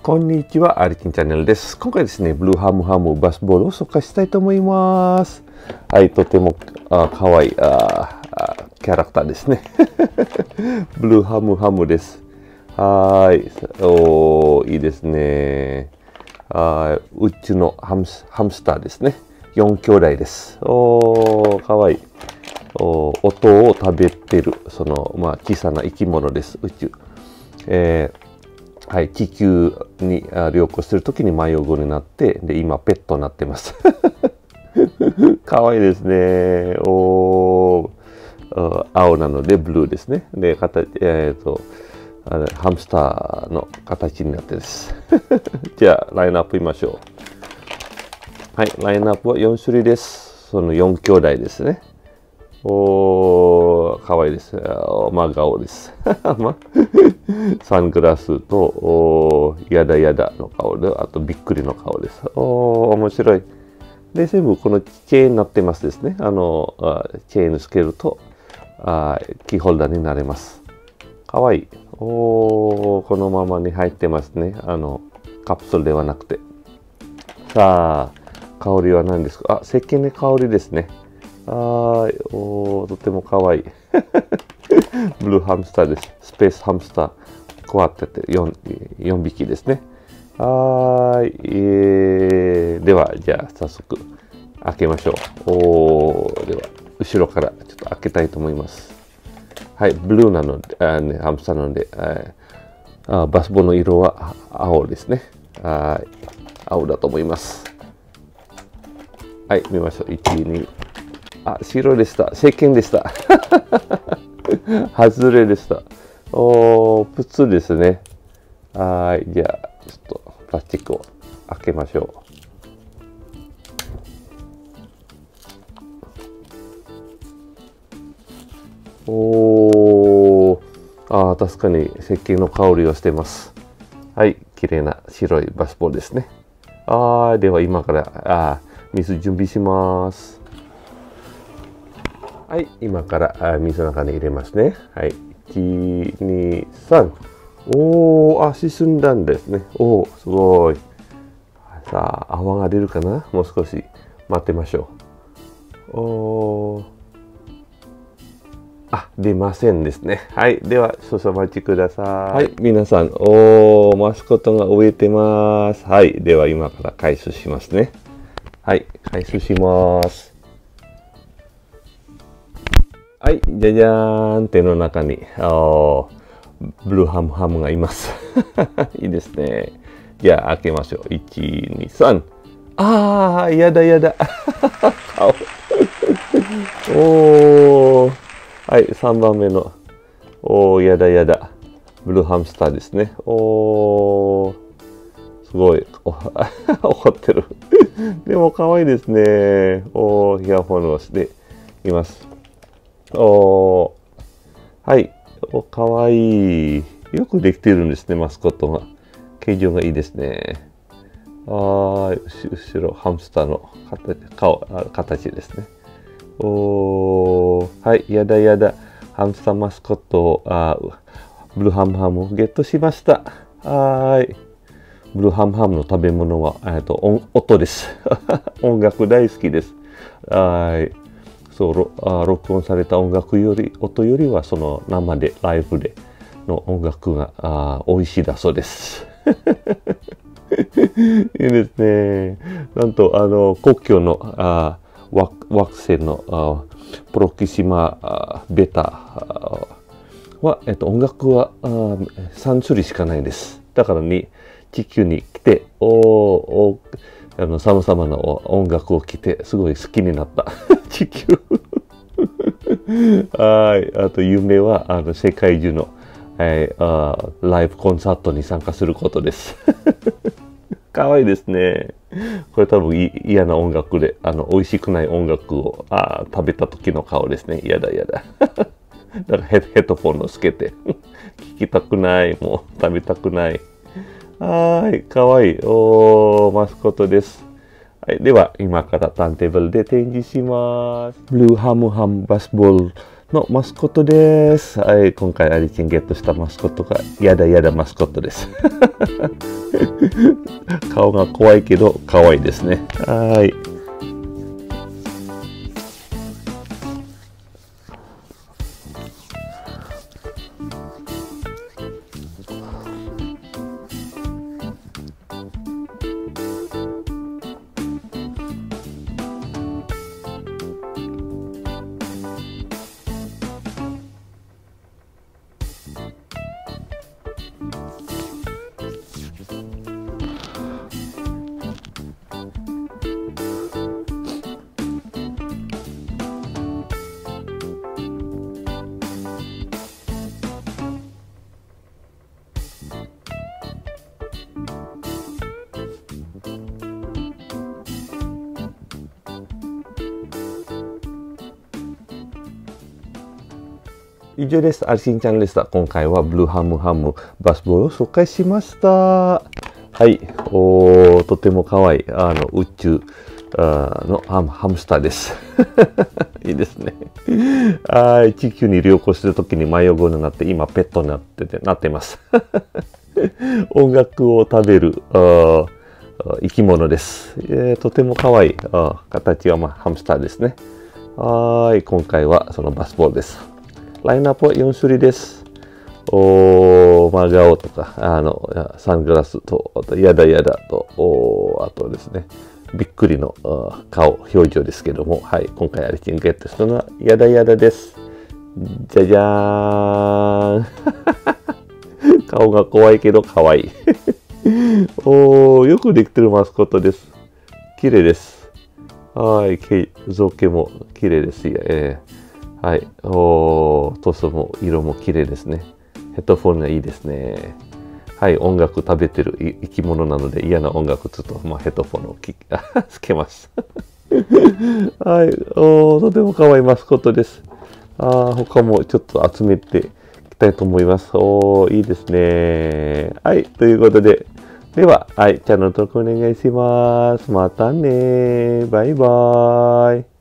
こんにちは、アリキンチャンネルです。今回ですね、ブルーハムハムバスボールを紹介したいと思います。はい、とてもあかわいいあキャラクターですね。ブルーハムハムです。はい、おいいですね。あうちのハムスハムスターですね。4兄弟です。おー、かわいい。お音を食べてる、その、まあ、小さな生き物です、宇宙。えーはい、地球に旅行するときに迷子になって、で、今ペットになってます。かわいいですね。お青なのでブルーですね。で、形、えっ、と、あれハムスターの形になってです。じゃあ、ラインナップ見ましょう。はい、ラインナップは4種類です。その4兄弟ですね。おー、かわいいです。真顔です。サングラスと、おやだやだの顔で、あとびっくりの顔です。おー、面白い。で、全部このチェーンになってますですね。あの、あチェーンつけるとあ、キーホルダーになれます。かわいい。おー、このままに入ってますね。あの、カプセルではなくて。さあ、香りは何ですか？あ、石鹸の香りですね。はい。おー、とてもかわいい。ブルーハムスターです。スペースハムスター。こうやってて 4, 4匹ですね。はい。えー、では、じゃあ早速開けましょう。おー、では、後ろからちょっと開けたいと思います。はい、ブルーなので、あね、ハムスターなので、あバスボの色は青ですね。はい。青だと思います。はい、見ましょう。1、2、あ、白でした。石鹸でした。外れでした。おー、普通ですね。はい、じゃあ、ちょっとプラスチックを開けましょう。おー、あー、確かに石鹸の香りがしてます。はい、綺麗な白いバスボールですね。あー、では今から、あ水準備します。はい、今から水の中に入れますね。はい、1、2、3。おー、あ、進んだんですね。おー、すごい。さあ、泡が出るかな？もう少し待ってましょう。おー。あ、出ませんですね。はい、では、少々お待ちください。はい、皆さん、おー、マスコットが植えてます。はい、では今から開始しますね。はい、開始します。はい、じゃじゃーん、手の中に、ブルーハムハムがいます。いいですね。じゃあ、開けましょう。1、2、3。あー、やだやだ。顔。おー。はい、3番目の。おー、やだやだ。ブルーハムスターですね。おー。すごい。怒ってる。でも可愛いですね。おー、イヤホンをしています。おはい。お、かわいい。よくできてるんですね、マスコットが。形状がいいですね。はー。後ろ、ハムスターの形顔形ですね。おー。はい。やだやだ。ハムスターマスコットを、あブルーハムハムをゲットしました。はい。ブルーハムハムの食べ物は、えっと、音音です。音楽大好きです。はい。そうあ録音された音楽より音よりはその生でライブでの音楽があ美味しいだそうです。いいですね。なんとあの国境のあ惑惑星のあプロキシマあベタは、えっと、音楽はあ3種類しかないです。だからに地球に来ておおあの、様々な音楽を聴いて、すごい好きになった。地球。はい。あと、夢は、あの、世界中の、えー、あライブコンサートに参加することです。かわいですね。これ多分嫌な音楽で、あの、美味しくない音楽をあ食べた時の顔ですね。やだやだ。だ からヘッドフォンをつけて、聞きたくない、もう食べたくない。はい、かわいい。お、マスコットです。はい、では、今からターンテーブルで展示します。ブルーハムハムバスボールのマスコットです。はい、今回アリチンゲットしたマスコットが、やだやだマスコットです。顔が怖いけど可愛いですね。はい。以上です。アリシンチャンネルでした。今回はブルーハムハムバスボールを紹介しました。はい。おとても可愛いあの宇宙のハムハムスターです。いいですね。はい。地球に旅行するときに迷子になって、今ペットになってて、なっています。音楽を食べる生き物です。えー、とても可愛い形は、まあ、ハムスターですね。はい。今回はそのバスボールです。ラインナップは4種類です。お真顔とか、あの、サングラスと、あと、やだやだと、おあとですね、びっくりの顔、表情ですけども、はい、今回アリチンゲットしたのは、やだやだです。じゃじゃーん。顔が怖いけど可愛い おー、よくできてるマスコットです。綺麗です。はい、造形も綺麗ですえーはい。お塗装も色も綺麗ですね。ヘッドフォンがいいですね。はい。音楽食べてる生き物なので嫌な音楽ちょっと、まあ、ヘッドフォンを つけます。はい。おとても可愛いマスコットです。あ他もちょっと集めていきたいと思います。おいいですね。はい。ということで、では、はい。チャンネル登録お願いします。またねバイバーイ。